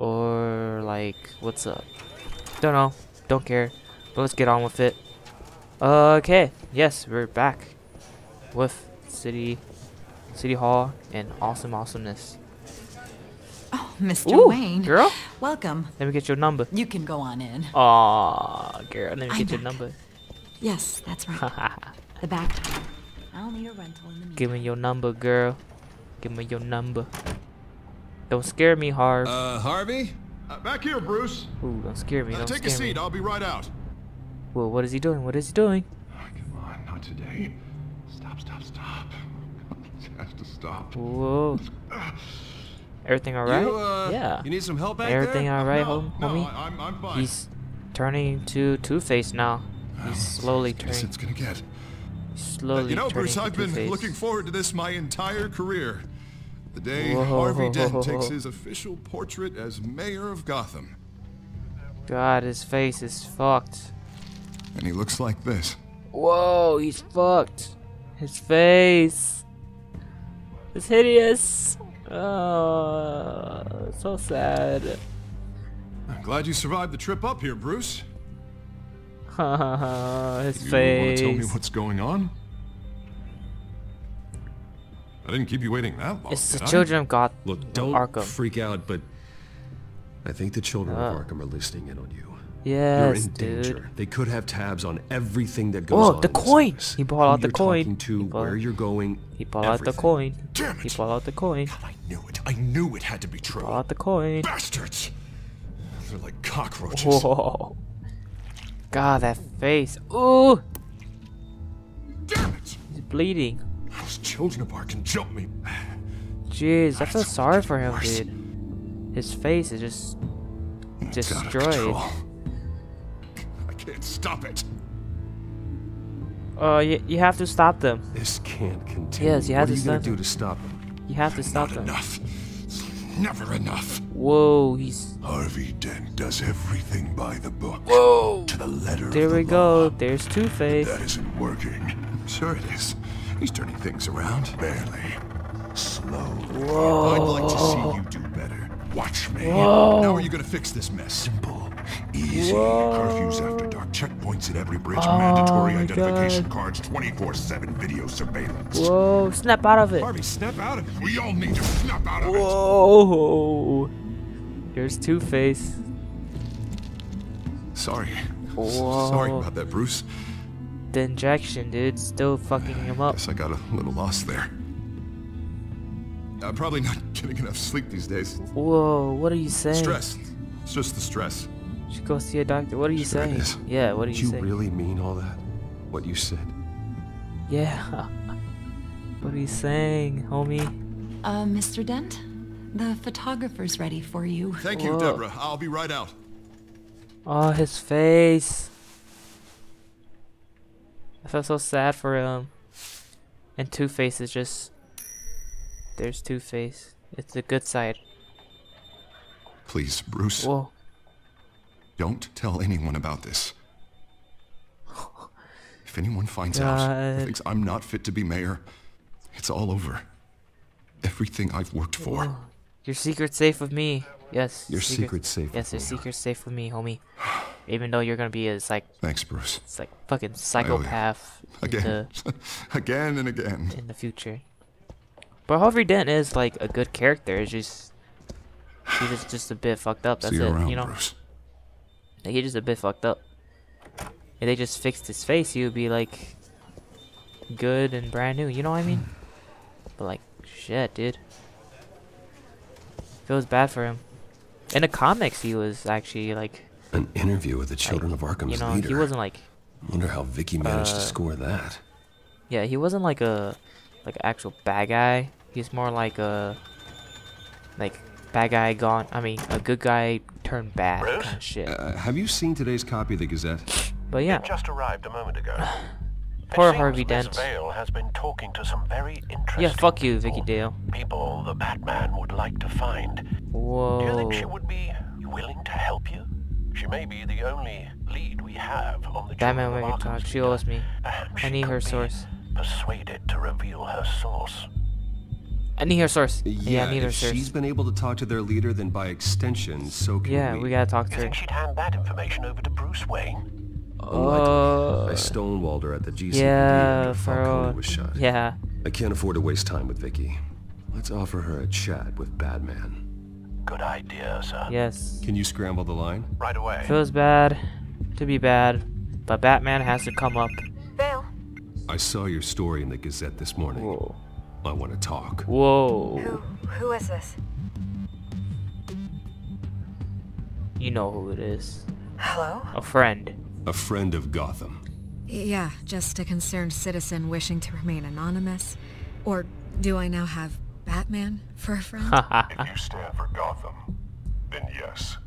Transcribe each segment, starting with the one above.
Or like, what's up? Don't know. Don't care. But let's get on with it. Okay. Yes, we're back with City City Hall and awesome awesomeness. Oh, Mr. Ooh, Wayne. girl. Welcome. Let me get your number. You can go on in. Aw, girl. Let me I'm get your number. Yes, that's right. the back. I'll need a rental in the meantime. Give me your number, girl. Give me your number. Don't scare me, Harv. Uh, Harvey? Uh, back here, Bruce. Ooh, don't scare me. Uh, Don't take scare a seat. me. I'll be right out. Whoa, what is he doing? What is he doing? Oh, come on, not today. Stop, stop, stop. It has to stop. Whoa. Everything alright? You, uh, yeah. You need some help back Everything there? alright, no, hom- no, homie? I, I'm, I'm fine. He's turning to Two-Face now. He's as slowly good as turning. it's gonna get. Slowly Uh, you know, Bruce, I've been looking forward to this my entire career. The day Whoa. Harvey Dent takes his official portrait as mayor of Gotham. God, his face is fucked. And he looks like this. Whoa, he's fucked. His face. It's hideous. Oh, so sad. I'm glad you survived the trip up here, Bruce. his You want to tell me what's going on? I didn't keep you waiting that long. It's the did I? children of God. Look, don't Arkham. freak out, but I think the children of oh. Arkham are listening in on you. Yes, You're in dude. danger. They could have tabs on everything that goes Oh, on. the in coin! office. He pulled out the you're coin. Talking to He pulled- where you're going. He pulled out the coin. Damn it! He it! pulled out the coin. God, I knew it. I knew it had to be true. He Pulled out the coin. Bastards! They're like cockroaches. Whoa. God, that face. Ooh, Damn it! he's bleeding. Those children of Arkham jumped me. Jeez, I feel sorry for him, worse. dude. His face is just It's out of destroyed. I can't stop it. Uh, oh, you, you have to stop them. This can't continue. Yes, you have what to are you gonna stop do them. to stop them? You have to stop Not them. enough. Never enough. Whoa, he's. Harvey Dent does everything by the book. Whoa! To the letter There of the we go. There's Two Face. That isn't working. Sure it is. He's turning things around. Barely. Slow. I'd like to see you do better. Watch me. Whoa. How are you gonna fix this mess? Simple. Easy. Whoa. Curfews after dark. Checkpoints at every bridge. Oh mandatory identification God. cards. 24-7 video surveillance. Whoa, snap out of it. Harvey, snap out of it. We all need to snap out of it. Whoa. There's Two Face. Sorry. Whoa. Sorry about that, Bruce. The injection, dude, still fucking him up. Guess I got a little lost there. I'm probably not getting enough sleep these days. Whoa, what are you saying? Stress. It's just the stress. You should go see a doctor. What are you Sure saying? Yeah, what are Did you you saying? really mean all that? What you said? Yeah. what are you saying, homie? Uh, Mr. Dent? The photographer's ready for you. Thank you, Whoa. Deborah. I'll be right out. Oh, his face. I felt so sad for him. And Two Face is just. There's Two Face. It's the good side. Please, Bruce, Whoa. don't tell anyone about this. If anyone finds out and thinks I'm not fit to be mayor, it's all over. Everything I've worked for. Whoa. Your secret's safe with me. Yes. Your secret's safe Yes, your secret's safe with me, homie. Even though you're gonna be a psych, Thanks, Bruce. it's like fucking oh, psychopath in Again. the, Again and again. in the future. But Harvey Dent is like a good character. It's just he's just, just a bit fucked up. That's See you it. around, you know, Bruce. like, he's just a bit fucked up. If they just fixed his face, he would be like good and brand new. You know what I mean? Hmm. But like, shit, dude. Feels bad for him. In the comics, he was actually like, An interview with the Children of Arkham's you Arkham's know, leader. he wasn't like, I Wonder how Vicky managed Uh, to score that. yeah, he wasn't like a, like actual bad guy. He's more like a, like bad guy gone. I mean, a good guy turned bad Bruce? kind of shit. Uh, have you seen today's copy of the Gazette? But yeah, It just arrived a moment ago. It Poor seems Harvey Miss Dent. Vale has been talking to some very interesting yeah, fuck you. Vicky Dale. People the Batman would like to find. Whoa. Do you think she would be willing to help you? She may be the only lead we have on the Batman Children make of talk. She leader. owes me. Perhaps I need her source. Persuaded to reveal her source. I need her source. Yeah, I need her if source. she's been able to talk to their leader, then by extension, so can Yeah, we. we gotta talk You to her. think she'd hand that information over to Bruce Wayne? Unlikely. I Uh, stonewalled her at the GCPD yeah, after for Falcone was shot. yeah. I can't afford to waste time with Vicky. Let's offer her a chat with Batman. Good idea, sir. Yes. Can you scramble the line? Right away. Feels bad to be bad, but Batman has to come up. Vale, I saw your story in the Gazette this morning. Whoa. I want to talk. Whoa. Who, who is this? You know who it is. Hello? A friend. A friend of Gotham. Yeah, just a concerned citizen wishing to remain anonymous. Or do I now have Batman for a friend? If you stand for Gotham, then yes.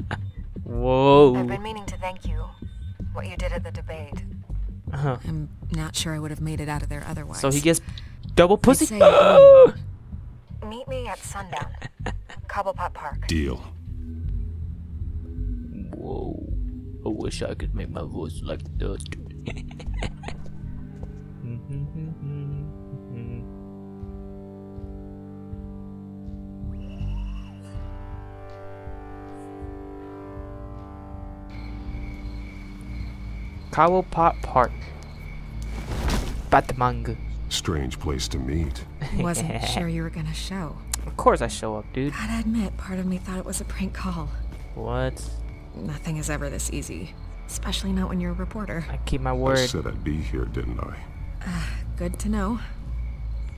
Whoa. I've been meaning to thank you. What you did at the debate. Uh-huh. I'm not sure I would have made it out of there otherwise. So he gets double pussy. say. Meet me at sundown. Cobblepot Park. Deal. Whoa. I wish I could make my voice like that. Cobblepot Park. Batmang. Strange place to meet. Wasn't sure you were gonna show. Of course I show up, dude. Gotta admit, part of me thought it was a prank call. What? Nothing is ever this easy. Especially not when you're a reporter. I keep my word. I said I'd be here, didn't I? Ah, good to know.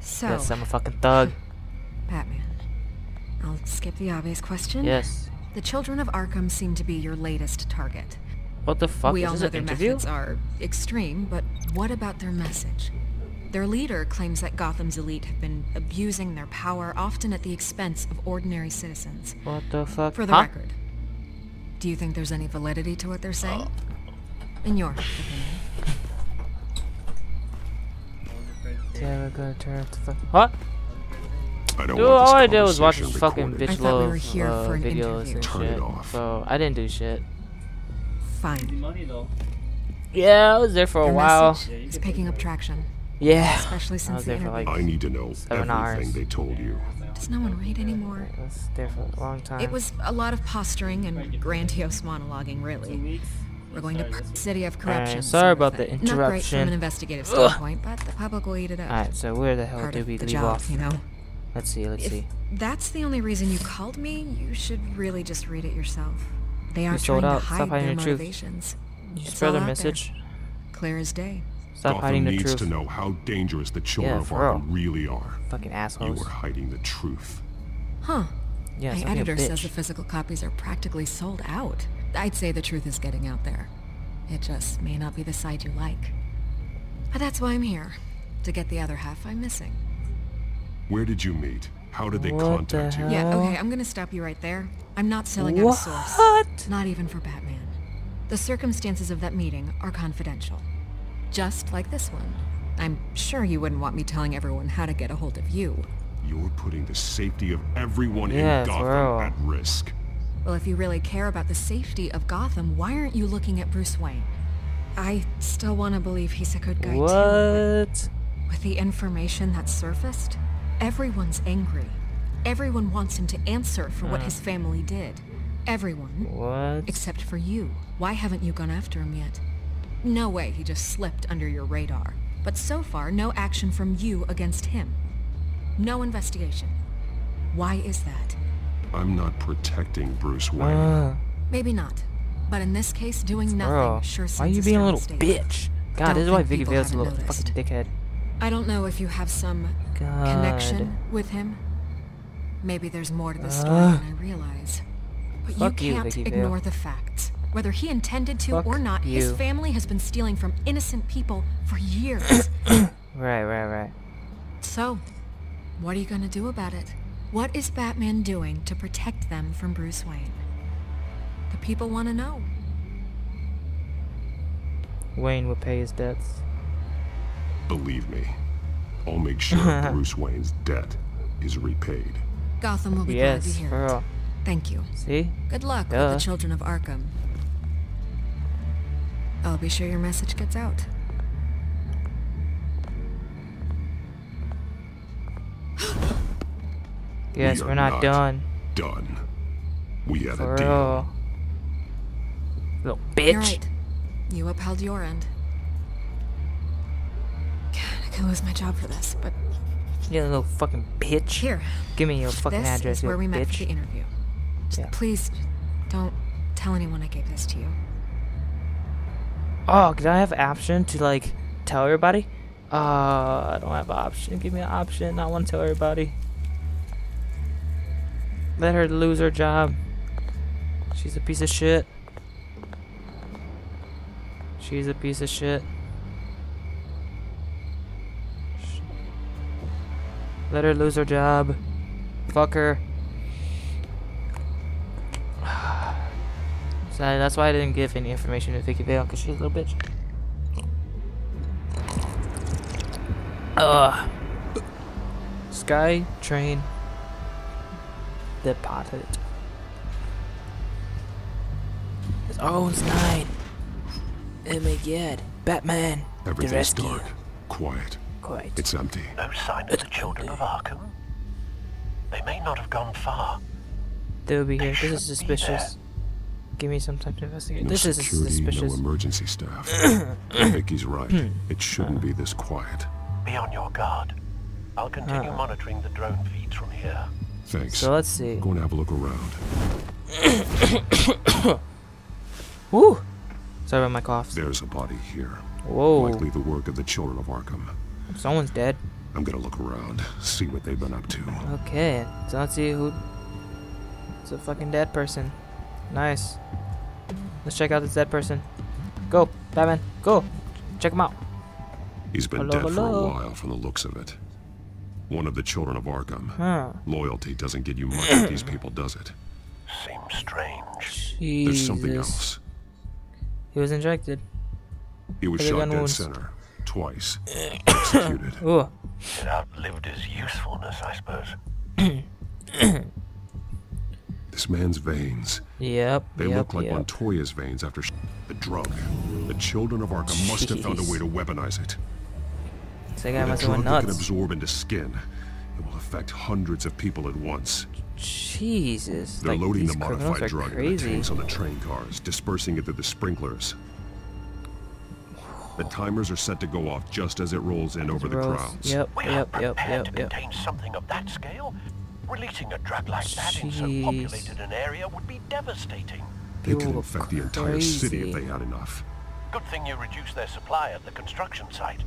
So, Yes, I'm a fucking thug. Batman. I'll skip the obvious question. Yes. The children of Arkham seem to be your latest target. What the fuck we is all know their interview? methods are extreme, but what about their message? Their leader claims that Gotham's elite have been abusing their power, often at the expense of ordinary citizens. What the fuck? For the huh? record, do you think there's any validity to what they're saying? In your opinion. Yeah, we're gonna turn off the fuck. What? I don't Dude, want all I did was watch conversation this fucking bitch I we love were here uh, an videos interview. and Turn shit. off. So I didn't do shit. Fine. Yeah, I was there for a Their while. message is picking up traction, Yeah. especially I since was the there for interview. like I need to know Seven everything hours. they told you. Does no one read anymore? I was there for a long time. It was a lot of posturing and grandiose monologuing, really. We're going to the city of corruption. sorry about the interruption. Not great from an investigative standpoint, but the public will eat it up. Alright, so where the hell Part of we leave job, off? you know. Let's see, let's If see. that's the only reason you called me, you should really just read it yourself. They aren't sold trying out. to Stop hide hiding their the truth. motivations. You It's spread the out there. message. Clear as day. Stop Gotham hiding the needs truth. to know how dangerous the children Yeah, of for real. Arkham really are. Fucking assholes. You assholes. are hiding the truth. Huh. Yeah, My suck editor says the physical copies are practically sold out. I'd say the truth is getting out there. It just may not be the side you like. But that's why I'm here. To get the other half I'm missing. Where did you meet? How did they What contact the you? Yeah, okay, I'm gonna stop you right there. I'm not selling out a source. What? Not even for Batman. The circumstances of that meeting are confidential. Just like this one. I'm sure you wouldn't want me telling everyone how to get a hold of you. You're putting the safety of everyone Yeah, in Gotham real. at risk. Well, if you really care about the safety of Gotham, why aren't you looking at Bruce Wayne? I still want to believe he's a good guy too. What? With the information that surfaced, everyone's angry. Everyone wants him to answer for what his family did. Everyone, What? except for you. Why haven't you gone after him yet? No way he just slipped under your radar. But so far, no action from you against him. No investigation. Why is that? I'm not protecting Bruce Wayne. Uh, Maybe not. But in this case, doing nothing bro, sure why are you being a little statement. bitch? God, Don't this is why think Vicky people Vale's a little noticed. fucking dickhead. I don't know if you have some God. connection with him. Maybe there's more to the story Ugh. than I realize. But Fuck you you, can't Vicky Vale. ignore the facts. Whether he intended to Fuck or not, his family has been stealing from innocent people for years. Right, right, right. so, what are you gonna do about it? What is Batman doing to protect them from Bruce Wayne? The people want to know. Wayne will pay his debts. Believe me, I'll make sure Bruce Wayne's debt is repaid. Gotham will be glad to Yes, hear for it. Thank you. See? Good luck with the children of Arkham. I'll be sure your message gets out. yes, We we're not, not. done. Done. We had For a deal. real. Little bitch. You're right. You upheld your end. God, I could lose my job for this, but You little fucking bitch. here. Give me your fucking this address, is you where we little met for bitch. the interview. Just Yeah. please don't tell anyone I gave this to you. Oh, can I have option to like tell everybody? Uh, I don't have option. Give me an option. I want to tell everybody. Let her lose her job. She's a piece of shit. She's a piece of shit. Let her lose her job. Fuck her. So that's why I didn't give any information to Vicky Vale, because she's a little bitch. Ugh. Sky train departed. It's, it's nine. Oh my god. Batman. the Everything's rescue. dark. Quiet. Quite. It's empty. No sign of the children of Arkham. They may not have gone far. They'll be here. This is be there. suspicious. Give me some time to investigate. No this is security, suspicious. no emergency staff. Vicky's right. Hmm. It shouldn't be this quiet. Be on your guard. I'll continue Ah. monitoring the drone feeds from here. Thanks. So let's see. Go and have a look around. Woo! Sorry about my cough. There's a body here. Whoa. Likely the work of the children of Arkham. Someone's dead. I'm gonna look around, see what they've been up to. Okay, so let's see who. It's a fucking dead person. Nice. Let's check out this dead person. Go, Batman. Go. Check him out. He's been Hello, dead for a while from the looks of it. One of the children of Arkham. Huh. Loyalty doesn't get you much with these people, does it? Seems strange. There's something else. He was injected. He was Heavy shot gun dead wounds. center. Twice. Executed. Ooh. It outlived his usefulness, I suppose. This man's veins. Yep. They yep, look like yep. Montoya's veins after sh- the drug. The children of Arkham must have found a way to weaponize it. This guy must have drug can absorb into skin, it will affect hundreds of people at once. Jesus. They're like, loading these the modified are drug in the tanks on the train cars, dispersing it through the sprinklers. The timers are set to go off just as it rolls in over the Gross. crowds. Yep, We yep, are yep, prepared yep, to yep. contain something of that scale. Releasing a drug like that in so populated an area would be devastating. They could People go infect the entire city if they had enough. Good thing you reduced their supply at the construction site.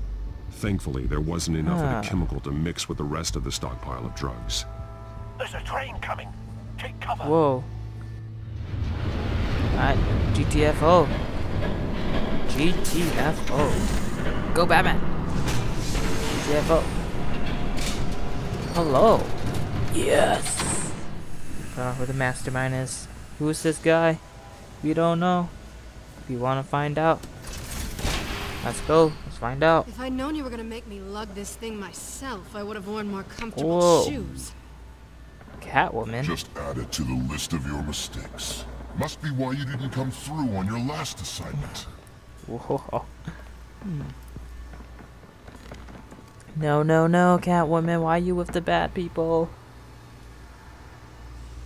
Thankfully, there wasn't enough Ah. of the chemical to mix with the rest of the stockpile of drugs. There's a train coming. Take cover. Whoa. Alright, GTFO. GTFO. Go Batman. GTFO. Hello. Yes. Don't know who the mastermind is. Who is this guy? We don't know. If you want to find out, let's go. Let's find out. If I'd known you were gonna make me lug this thing myself, I would have worn more comfortable Whoa. shoes. Catwoman. Just add it to the list of your mistakes. Must be why you didn't come through on your last assignment. Whoa. Hmm. No, no, no, Catwoman. Why are you with the bad people?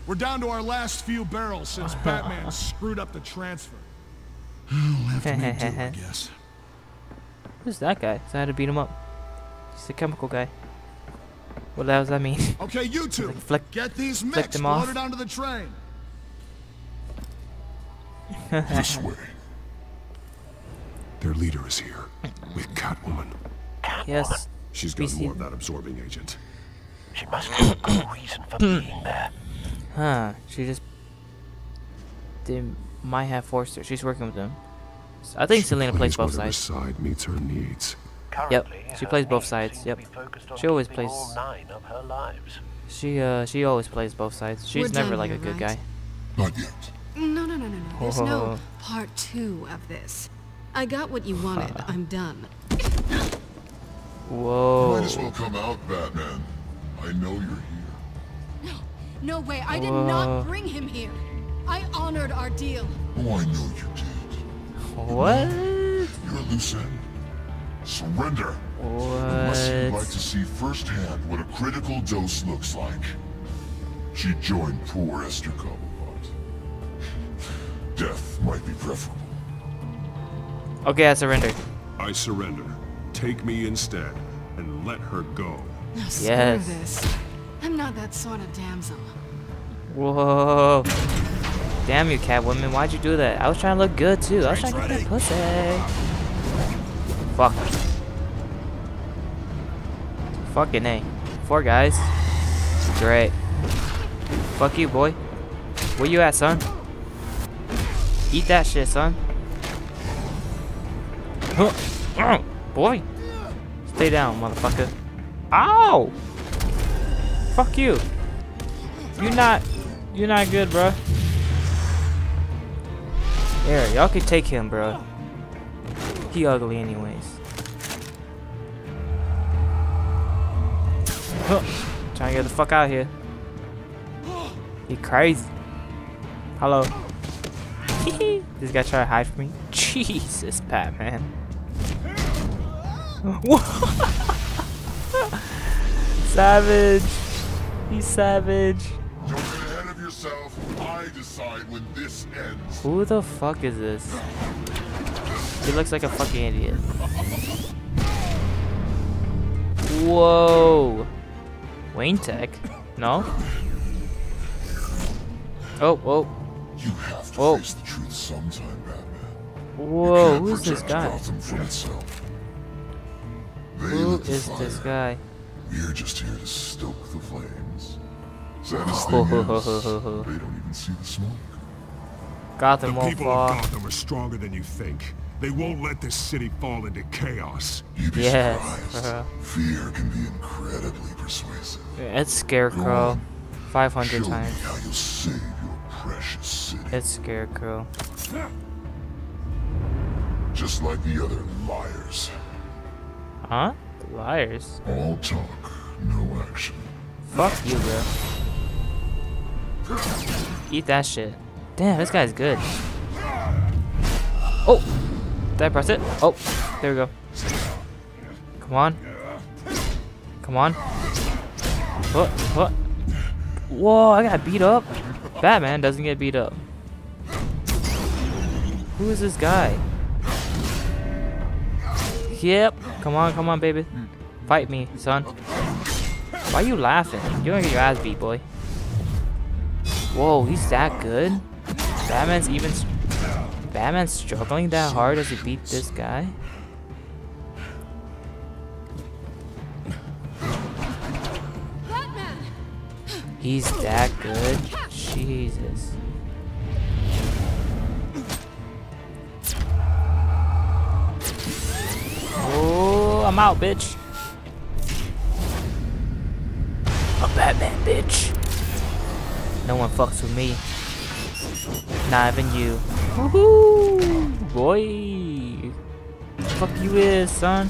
We're down to our last few barrels since Batman screwed up the transfer. Left me too, I guess. Who's that guy? So I had to beat him up. He's the chemical guy. What the hell does that mean? Okay, you two, Like flick- get these mixed them and off. loaded onto the train. This way. Their leader is here, with Catwoman. yes. She's We got more of that absorbing agent. She must have a good reason for being there. Huh. She just. They might have forced her. She's working with them. So I think She Selina plays both whatever sides. side meets her needs. Currently, she her plays both sides, yep. be focused on She always plays- all nine of her lives. She uh she always plays both sides. She's We're never done like a good right? guy. Not yet. No, no, no, no, no. There's no part two of this. I got what you wanted. I'm done. Whoa. Might as well come out, Batman. I know you're here. No way. I did Whoa. not uh. bring him here. I honored our deal. Oh, I know you did. What? You're a loose end. Surrender. What? Unless you'd like to see firsthand what a critical dose looks like. She joined poor Esther Cobblepot. Death might be preferable. Okay, I surrender. I surrender. Take me instead, and let her go. No, screw Yes. That sort of damsel. Whoa. Damn you, Catwoman. Why'd you do that? I was trying to look good, too. I was trying to get that pussy. Fuck. Fucking A. Four guys. Great. Fuck you, boy. Where you at, son? Eat that shit, son. Huh. Oh, boy. Stay down, motherfucker. Ow! Fuck you. You're not, you're not good, bro. There, y'all can take him, bro. He ugly anyways. Huh. Trying to get the fuck out here. He crazy. Hello. this guy trying to hide from me. Jesus, Batman. savage. He's savage. Don't get ahead of yourself. I decide when this ends. Who the fuck is this? He looks like a fucking idiot. Whoa. Wayne Tech? No? Oh, whoa. You have to Whoa. face the truth sometime, Batman. Whoa, who's this guy? Gotham from itself. They Who lit the is this guy? We're just here to stoke the flames. Saddest thing is, they don't even see the smoke. Gotham The won't people of. Gotham are stronger than you think. They won't let this city fall into chaos. You'd be Yes, surprised. uh-huh. Fear can be incredibly persuasive. It's Scarecrow. 500 Show me times. how you'll save your precious city. It's Scarecrow. Just like the other liars. Huh? Liars. All talk, no action. Fuck you, bro. Eat that shit. Damn, this guy's good. Oh! Did I press it? Oh, there we go. Come on. Come on. What? What? Whoa, I got beat up. Batman doesn't get beat up. Who is this guy? Yep. Come on, come on, baby. Fight me, son. Why are you laughing? You're gonna get your ass beat, boy. Whoa, he's that good? Batman's even... Batman's struggling that hard as he beat this guy? He's that good? Jesus. Oh, I'm out, bitch. A Batman, bitch. No one fucks with me. Not even you. Woohoo! Boy. Fuck you is, son.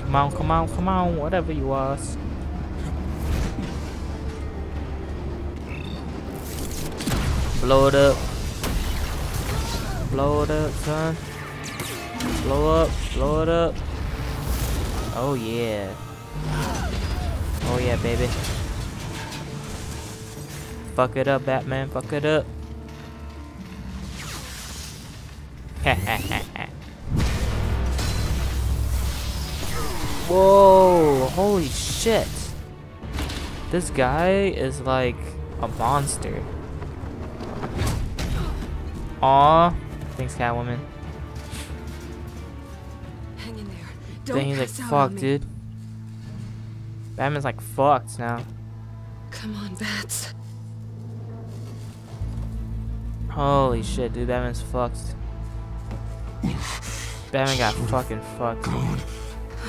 Come on, come on, come on, whatever you was. Blow it up. Blow it up, son. Blow up, blow it up. Oh yeah. Oh yeah, baby. Fuck it up, Batman, fuck it up. Whoa, holy shit. This guy is like a monster. Aw. Thanks, Catwoman. Hang in there. Don't Then he's like, pass out on fuck, dude. Batman's like, fucked now. Come on, Bats. Holy shit, dude, Batman's fucked. Batman got fucking fucked. God,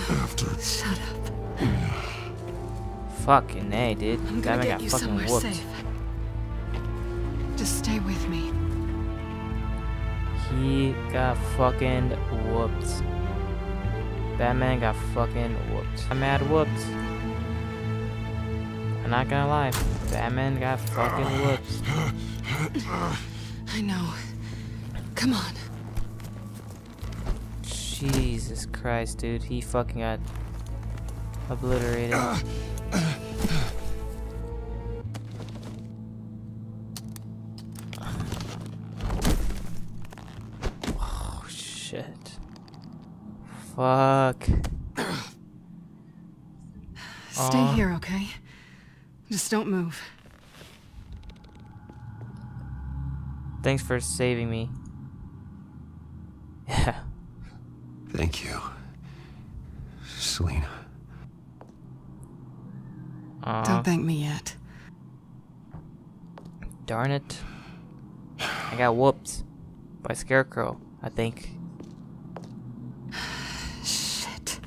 after Shut up. Fucking A, dude. I'm gonna Batman get got you fucking somewhere whooped. safe. Just stay with me. He got fucking whooped. Batman got fucking whooped. I'm mad whooped. I'm not gonna lie. Batman got fucking whooped. I know. Come on. Jesus Christ, dude. He fucking got obliterated. oh shit. Fuck. Stay here, okay? Just don't move. Thanks for saving me. Yeah. Thank you. Selina. Aw, Don't thank me yet. darn it. I got whooped by Scarecrow, I think. Shit.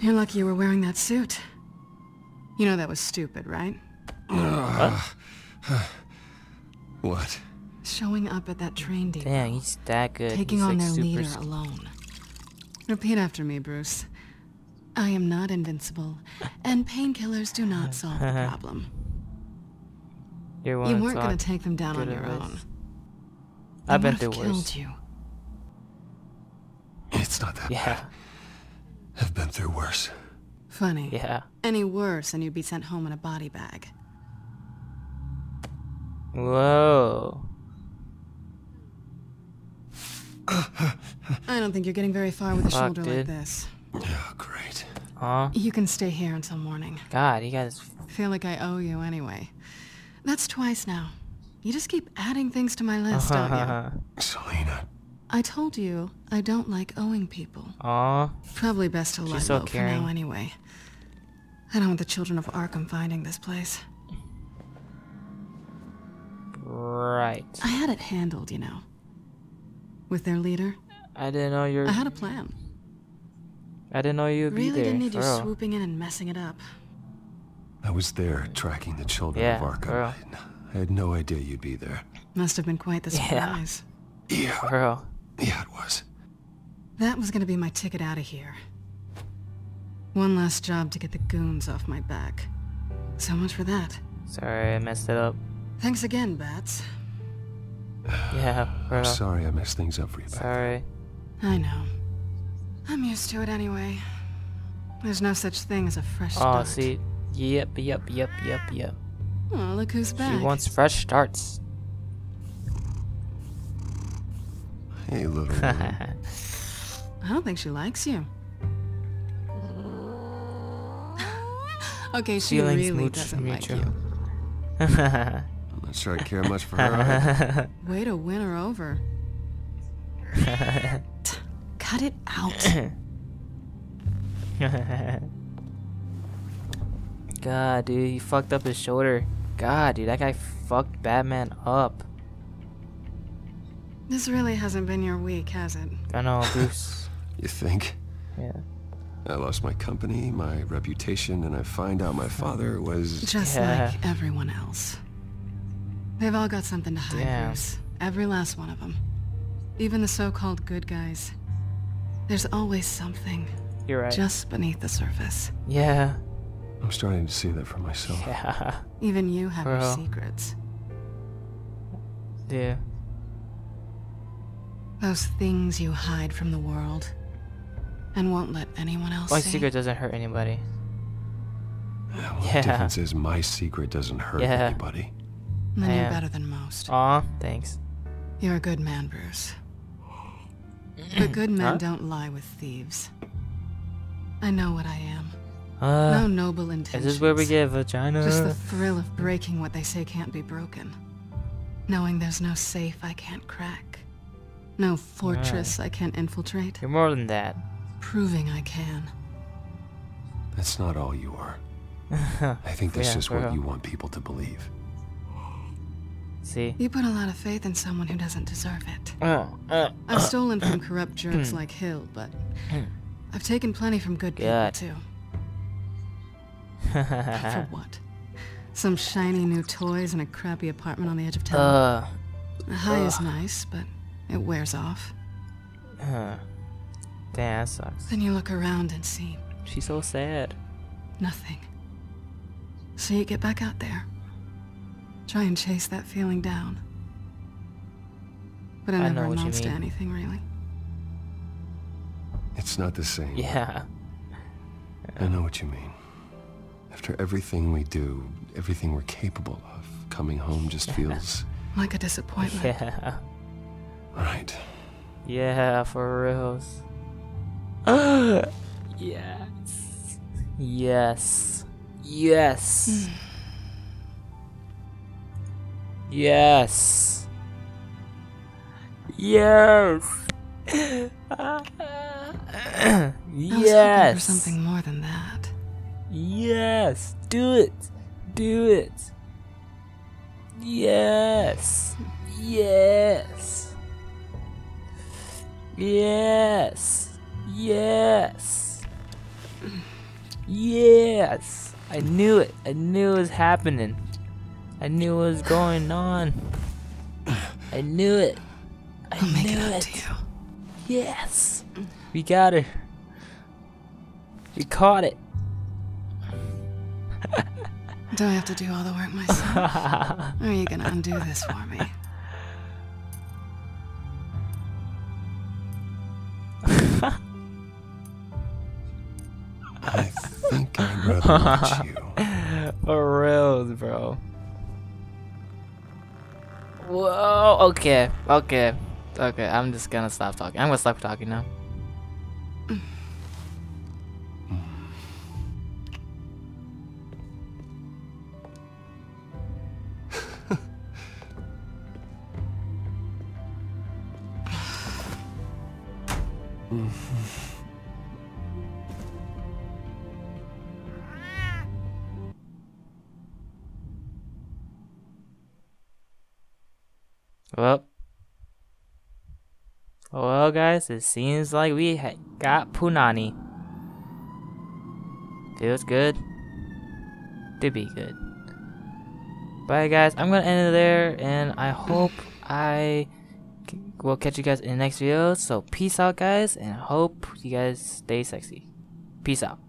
You're lucky you were wearing that suit. You know that was stupid, right? What? Showing up at that train depot. Damn, he's that good. Taking He's on like their super leader sk- alone. Repeat after me, Bruce. I am not invincible, and painkillers do not solve the problem. You're You weren't gonna take them down on your own. I've They been through would've killed worse. you. It's not that Yeah, bad. I've been through worse. Funny. yeah. Any worse, and you'd be sent home in a body bag. Whoa. I don't think you're getting very far with a Fuck, shoulder like dude. this. Yeah, great. Aw. You can stay here until morning. God, you guys. Feel like I owe you anyway. That's twice now. You just keep adding things to my list, don't you? Selina. I told you I don't like owing people. Aw. Probably best to lie so low for now anyway. I don't want the children of Arkham finding this place. Right. I had it handled, you know. With their leader, I didn't know you're. I had a plan. I didn't know you'd Really be there. Really didn't need you real. swooping in and messing it up. I was there tracking the children Yeah, of Arkham. girl. I, I had no idea you'd be there. Must have been quite the surprise. Yeah, For real. Yeah, it was. That was gonna be my ticket out of here. One last job to get the goons off my back. So much for that. Sorry, I messed it up. Thanks again, Bats. Yeah, for I'm sorry I messed things up for you back there. Sorry. I know. I'm used to it anyway. There's no such thing as a fresh start. Oh, start. see. Yep, yep, yep, yep, yep. Oh, look who's back. She wants fresh starts. Hey, little one. I don't think she likes you. okay, she Feelings really doesn't like you. I'm not sure I care much for her. either. Way to win her over. Cut it out. God, dude, he fucked up his shoulder. God, dude, that guy fucked Batman up. This really hasn't been your week, has it? I know, Bruce. You think? Yeah. I lost my company, my reputation, and I find out my father was. Just Yeah. like everyone else. They've all got something to hide, Damn. Bruce. Every last one of them. Even the so-called good guys. There's always something You're right. just beneath the surface. yeah. I'm starting to see that for myself. Yeah. Even you have your secrets. Yeah. Those things you hide from the world and won't let anyone else My see. secret doesn't hurt anybody. Yeah, well, Yeah. The difference is my secret doesn't hurt Yeah. anybody. Then you're better than most. Aw, thanks. You're a good man, Bruce. But good men Huh? don't lie with thieves. I know what I am. no Uh, noble is intentions. this where we get vagina? Just the thrill of breaking what they say can't be broken. Knowing there's no safe I can't crack. No fortress I can't infiltrate. You're more than that. Proving I can. That's not all you are. I think that's Yeah, just what real. you want people to believe. See? You put a lot of faith in someone who doesn't deserve it. Uh, uh, I've stolen from corrupt jerks like Hill, but I've taken plenty from good people God. too. For what? Some shiny new toys and a crappy apartment on the edge of town. uh, the high is nice, but it wears off. uh. Damn, that sucks. Then you look around and see She's so sad. nothing. So you get back out there. Try and chase that feeling down. But it I never know what you amounts to anything, really. It's not the same. Yeah. I know what you mean. After everything we do, everything we're capable of, coming home just feels Like a disappointment. Yeah. Right. Yeah, for reals. yes. Yes. Yes. yes. Yes. I was hoping yes. for something more than that. Yes. Do it. Do it. Yes. Yes. Yes. Yes. Yes. I knew it. I knew it was happening. I knew what was going on. I knew it. I I'll make knew it up it. to you. Yes. We got her. We caught it. Do I have to do all the work myself? or are you gonna undo this for me? For reals, bro. Whoa. Okay. Okay. Okay. I'm just gonna stop talking. I'm gonna stop talking now. guys, it seems like we got Punani. Feels good. To be good. Bye, guys. I'm gonna end it there, and I hope I will catch you guys in the next video. So, peace out, guys, and hope you guys stay sexy. Peace out.